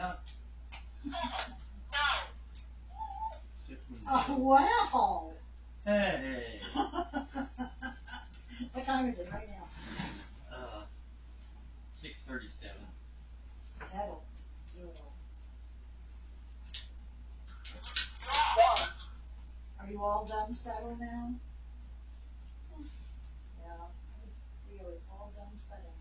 Yeah. No. Oh, wow. Hey. What time is it right now? Uh, six thirty-seven. Settle. Are you all done settling now? Yeah, we are all done settling.